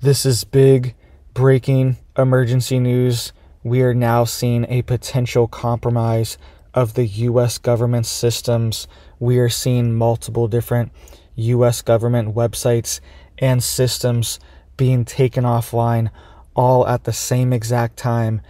This is big breaking emergency news. We are now seeing a potential compromise of the US government systems. We are seeing multiple different US government websites and systems being taken offline all at the same exact time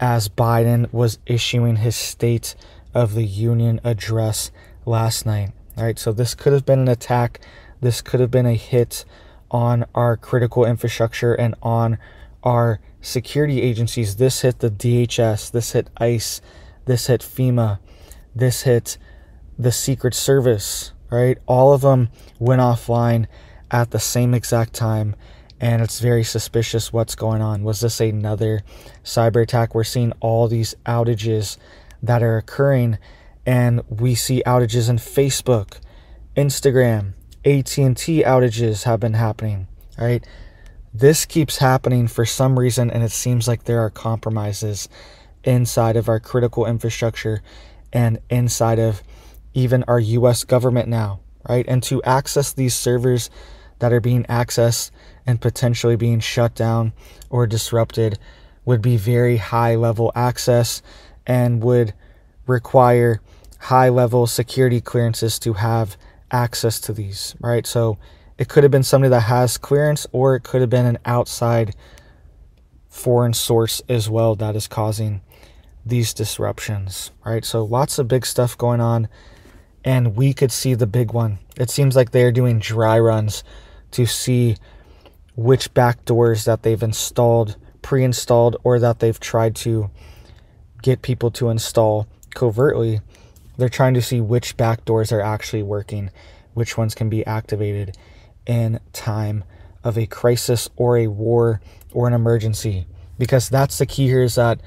as Biden was issuing his State of the Union address last night. All right, so this could have been an attack. This could have been a hit on our critical infrastructure and on our security agencies. This hit the DHS, this hit ICE, this hit FEMA, this hit the Secret Service, right? All of them went offline at the same exact time. And it's very suspicious what's going on. Was this another cyber attack? We're seeing all these outages that are occurring, and we see outages in Facebook, Instagram, AT&T outages have been happening, right? This keeps happening for some reason and it seems like there are compromises inside of our critical infrastructure and inside of even our US government now, right? And to access these servers that are being accessed and potentially being shut down or disrupted would be very high level access and would require high level security clearances to have access to these, right? So it could have been somebody that has clearance, or it could have been an outside foreign source as well that is causing these disruptions, right? So lots of big stuff going on, and we could see the big one. It seems like they are doing dry runs to see which backdoors that they've installed, pre installed, or that they've tried to get people to install covertly they're trying to see which backdoors are actually working, which ones can be activated in time of a crisis or a war or an emergency. Because that's the key here is that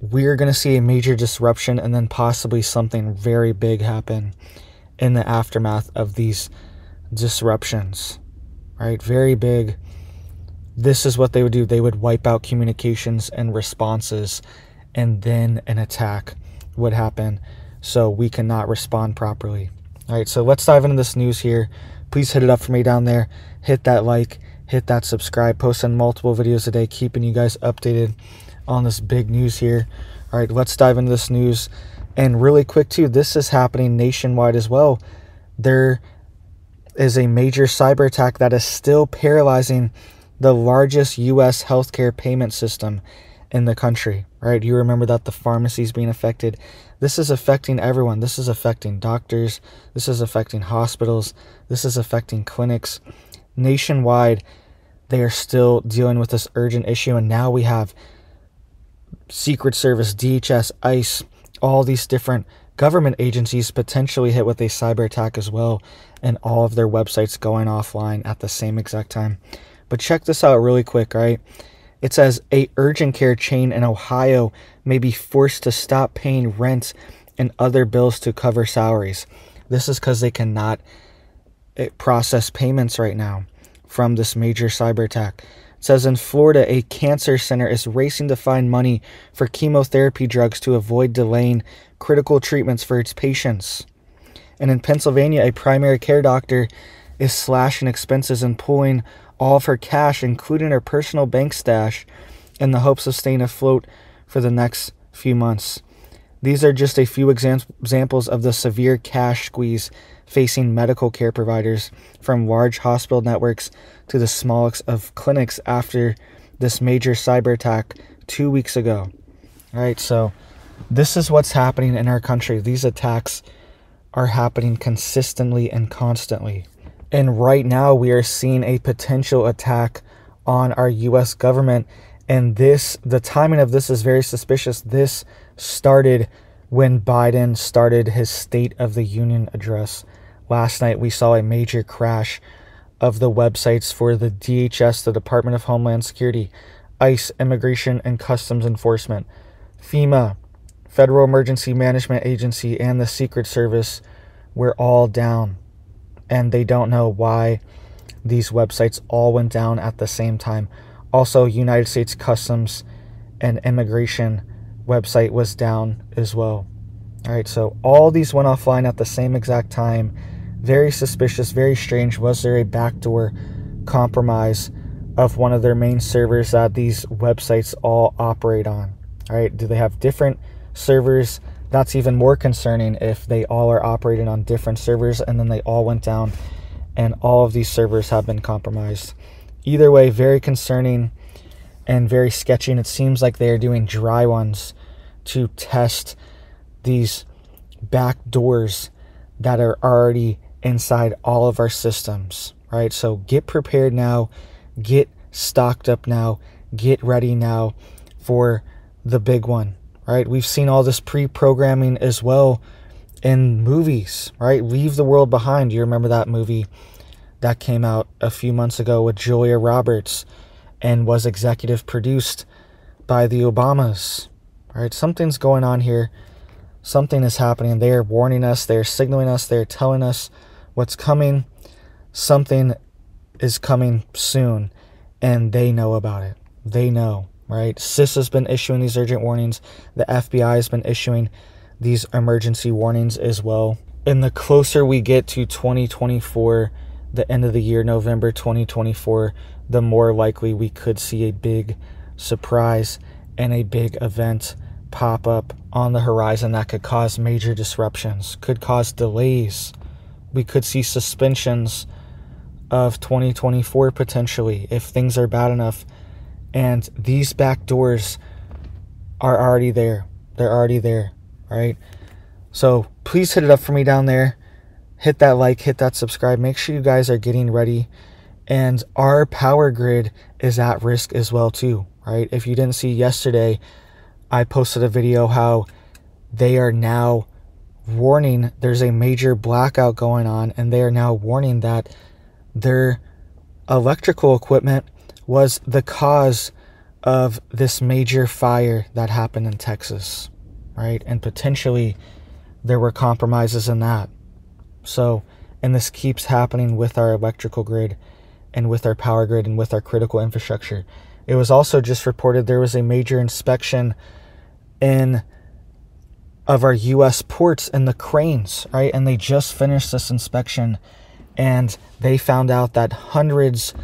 we're going to see a major disruption and then possibly something very big happen in the aftermath of these disruptions. Right? Very big. This is what they would do. They would wipe out communications and responses, and then an attack would happen so we cannot respond properly. All right, so let's dive into this news here. Please hit it up for me down there. Hit that like, hit that subscribe, posting multiple videos a day, keeping you guys updated on this big news here. All right, let's dive into this news. And really quick, too, this is happening nationwide as well. There is a major cyber attack that is still paralyzing the largest U.S. healthcare payment system in the country, right? You remember that the pharmacies being affected. This is affecting everyone. This is affecting doctors. This is affecting hospitals. This is affecting clinics. Nationwide, they are still dealing with this urgent issue. And now we have Secret Service, DHS, ICE, all these different government agencies potentially hit with a cyber attack as well, and all of their websites going offline at the same exact time. But check this out really quick, right? It says a urgent care chain in Ohio may be forced to stop paying rent and other bills to cover salaries. This is because they cannot eh, process payments right now from this major cyber attack. It says in Florida, a cancer center is racing to find money for chemotherapy drugs to avoid delaying critical treatments for its patients. And in Pennsylvania, a primary care doctor is slashing expenses and pulling all of her cash, including her personal bank stash, in the hopes of staying afloat for the next few months. These are just a few examples of the severe cash squeeze facing medical care providers, from large hospital networks to the smallest of clinics after this major cyber attack two weeks ago. All right, so this is what's happening in our country. These attacks are happening consistently and constantly. And right now, we are seeing a potential attack on our US government. And this, the timing of this is very suspicious. This started when Biden started his State of the Union address. Last night, we saw a major crash of the websites for the DHS, the Department of Homeland Security, ICE, Immigration and Customs Enforcement, FEMA, Federal Emergency Management Agency, and the Secret Service were all down and they don't know why these websites all went down at the same time. Also, United States Customs and Immigration website was down as well. All right, so all these went offline at the same exact time. Very suspicious, very strange. Was there a backdoor compromise of one of their main servers that these websites all operate on. All right, do they have different servers? That's even more concerning if they all are operating on different servers and then they all went down and all of these servers have been compromised. Either way, very concerning and very sketchy. And it seems like they are doing dry ones to test these back doors that are already inside all of our systems, right? So get prepared now, get stocked up now, get ready now for the big one, right? We've seen all this pre programming as well in movies, right? Leave the World Behind. You remember that movie that came out a few months ago with Julia Roberts and was executive produced by the Obamas, right? Something's going on here. Something is happening. They are warning us, they're signaling us, they're telling us what's coming. Something is coming soon, and they know about it. They know, right? CIS has been issuing these urgent warnings, the FBI has been issuing these emergency warnings as well. And the closer we get to 2024, the end of the year, November 2024, the more likely we could see a big surprise and a big event pop up on the horizon that could cause major disruptions, could cause delays. We could see suspensions of 2024 potentially if things are bad enough. And these back doors are already there. They're already there, right? So please hit it up for me down there. Hit that like, hit that subscribe. Make sure you guys are getting ready. And our power grid is at risk as well too, right? If you didn't see yesterday, I posted a video how they are now warning there's a major blackout going on and they are now warning that their electrical equipment was the cause of this major fire that happened in Texas, right? And potentially there were compromises in that. So, and this keeps happening with our electrical grid and with our power grid and with our critical infrastructure. It was also just reported there was a major inspection in of our US ports and the cranes, right? And they just finished this inspection and they found out that hundreds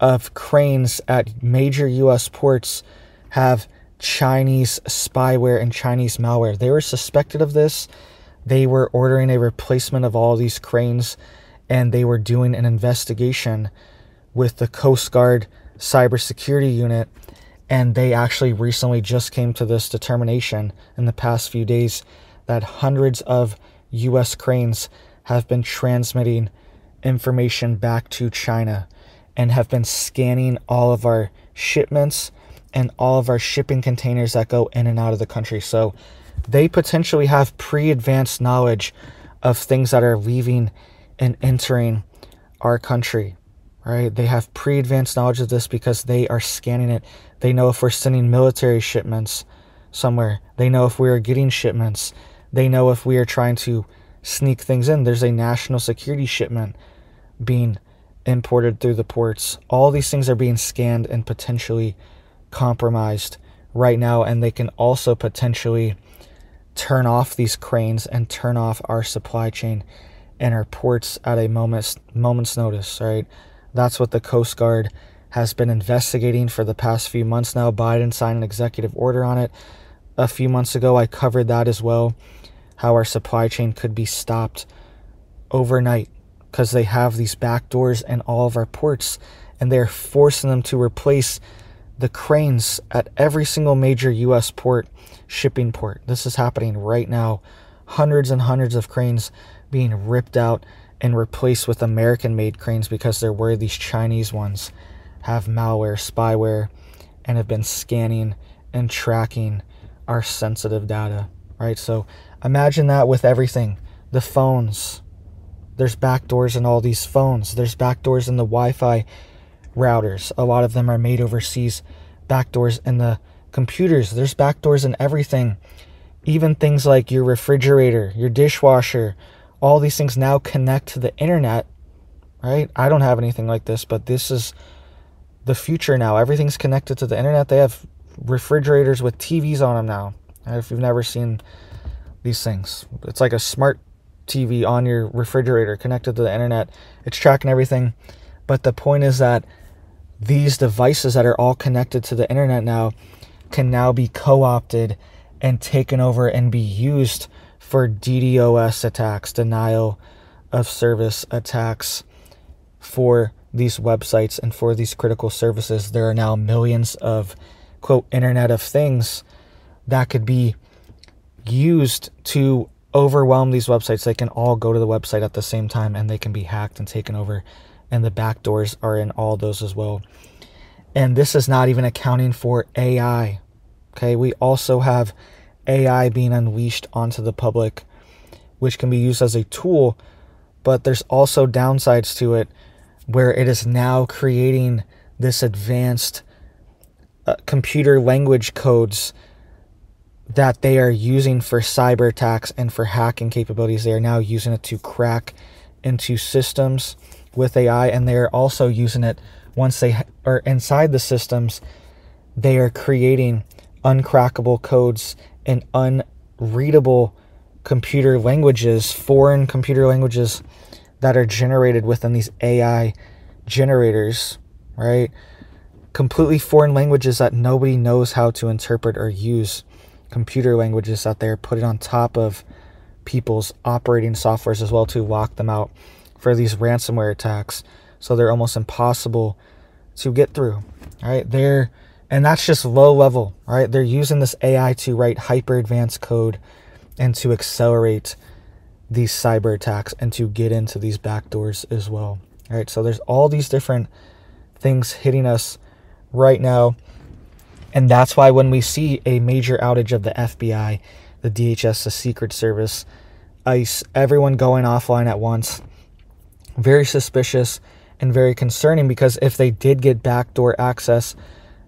of cranes at major US ports have Chinese spyware and Chinese malware. They were suspected of this. They were ordering a replacement of all these cranes and they were doing an investigation with the Coast Guard cybersecurity unit and they actually recently just came to this determination in the past few days that hundreds of US cranes have been transmitting information back to China and have been scanning all of our shipments and all of our shipping containers that go in and out of the country. So they potentially have pre advanced knowledge of things that are leaving and entering our country right? They have pre advanced knowledge of this because they are scanning it. They know if we're sending military shipments somewhere, they know if we are getting shipments, they know if we are trying to sneak things in. There's a national security shipment being imported through the ports. All these things are being scanned and potentially compromised right now, and they can also potentially turn off these cranes and turn off our supply chain and our ports at a moment's moment's notice, right? That's what the Coast Guard has been investigating for the past few months now. Biden signed an executive order on it a few months ago. I covered that as well, how our supply chain could be stopped overnight because they have these back doors in all of our ports and they're forcing them to replace the cranes at every single major US port, shipping port. This is happening right now. Hundreds and hundreds of cranes being ripped out and replaced with American made cranes because they're worried these Chinese ones have malware, spyware, and have been scanning and tracking our sensitive data, right? So imagine that with everything the phones. There's backdoors in all these phones, there's backdoors in the Wi Fi routers. A lot of them are made overseas. Backdoors in the computers, there's backdoors in everything. Even things like your refrigerator, your dishwasher, all these things now connect to the internet, right? I don't have anything like this, but this is the future now. Everything's connected to the internet. They have refrigerators with TVs on them now. If you've never seen these things, it's like a smart TV on your refrigerator connected to the internet. It's tracking everything. But the point is that these devices that are all connected to the internet now can now be co opted and taken over and be used for DDoS attacks, denial of service attacks for these websites and for these critical services. There are now millions of quote Internet of Things that could be used to overwhelm these websites. They can all go to the website at the same time and they can be hacked and taken over. And the backdoors are in all those as well. And this is not even accounting for AI. Okay, we also have AI being unleashed onto the public, which can be used as a tool, but there's also downsides to it where it is now creating this advanced uh, computer language codes that they are using for cyber attacks and for hacking capabilities. They are now using it to crack into systems with AI, and they are also using it once they are inside the systems. They are creating uncrackable codes and unreadable computer languages, foreign computer languages that are generated within these AI generators, right? Completely foreign languages that nobody knows how to interpret or use computer languages out there, put it on top of people's operating softwares as well to lock them out for these ransomware attacks. So they're almost impossible to get through. Right? They're and that's just low level, right? They're using this AI to write hyper advanced code and to accelerate these cyber attacks and to get into these backdoors as well. All right, so there's all these different things hitting us right now and that's why when we see a major outage of the FBI, the DHS, the Secret Service, ICE, everyone going offline at once, very suspicious and very concerning because if they did get backdoor access,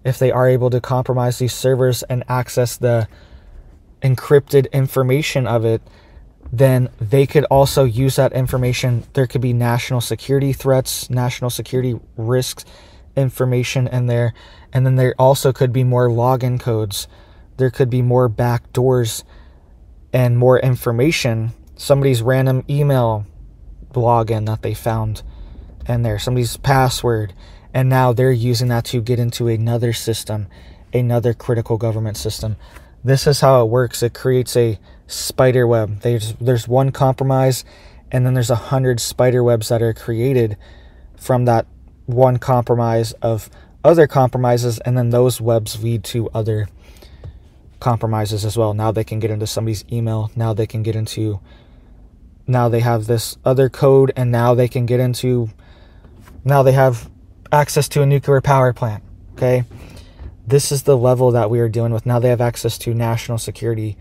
if they are able to compromise these servers and access the encrypted information of it, then they could also use that information. There could be national security threats, national security risks information in there and then there also could be more login codes. There could be more back doors and more information. Somebody's random email login that they found and there, somebody's password. And now they're using that to get into another system, another critical government system. This is how it works. It creates a spider web. There's there's one compromise, and then there's a hundred spider webs that are created from that one compromise of other compromises, and then those webs lead to other compromises as well. Now they can get into somebody's email. Now they can get into, now they have this other code, and now they can get into, now they have access to a nuclear power plant. Okay. This is the level that we are dealing with. Now they have access to national security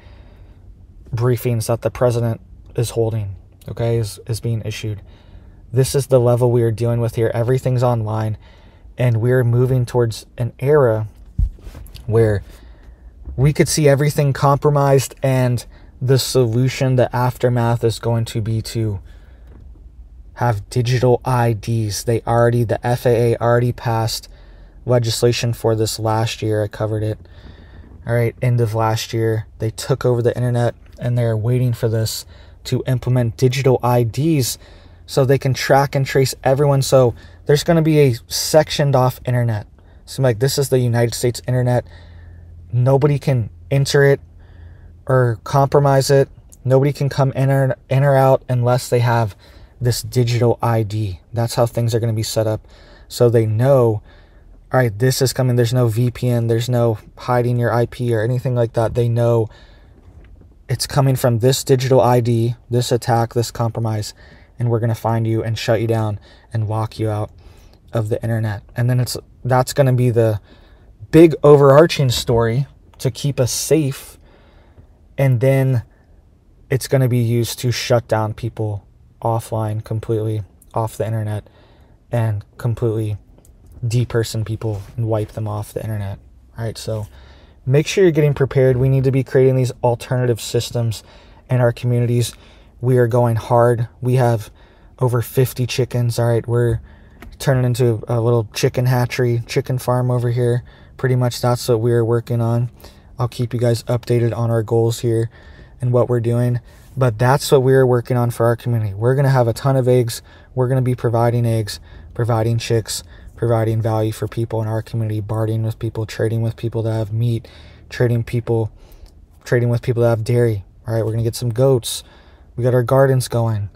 briefings that the president is holding, okay, is, is being issued. This is the level we are dealing with here. Everything's online and we're moving towards an era where we could see everything compromised and the solution the aftermath is going to be to have digital IDs they already the FAA already passed legislation for this last year. I covered it. All right end of last year they took over the internet and they're waiting for this to implement digital IDs so they can track and trace everyone so there's going to be a sectioned off internet. So, like, this is the United States internet. Nobody can enter it or compromise it. Nobody can come in or, in or out unless they have this digital ID. That's how things are going to be set up. So they know, all right, this is coming. There's no VPN, there's no hiding your IP or anything like that. They know it's coming from this digital ID, this attack, this compromise, and we're going to find you and shut you down and lock you out of the internet. And then it's that's going to be the big overarching story to keep us safe. And then it's going to be used to shut down people offline completely off the internet and completely deperson people and wipe them off the internet. All right, so make sure you're getting prepared. We need to be creating these alternative systems in our communities. We are going hard. We have over 50 chickens. All right, we're turning into a little chicken hatchery, chicken farm over here. Pretty much that's what we're working on. I'll keep you guys updated on our goals here and what we're doing. But that's what we're working on for our community. We're going to have a ton of eggs. We're going to be providing eggs, providing chicks, providing value for people in our community, bartering with people, trading with people that have meat, trading people, trading with people that have dairy. All right, we're gonna get some goats. We got our gardens going.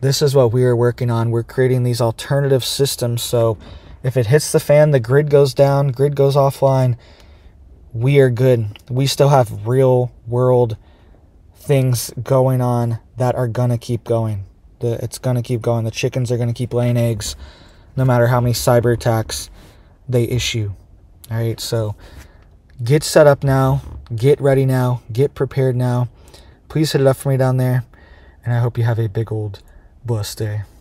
This is what we are working on. We're creating these alternative systems. So if it hits the fan, the grid goes down, grid goes offline, we are good. We still have real world things going on that are gonna keep going. The, it's gonna keep going. The chickens are gonna keep laying eggs, no matter how many cyber attacks they issue. All right, so get set up now, get ready now, get prepared now. Please hit it up for me down there, and I hope you have a big old bus day.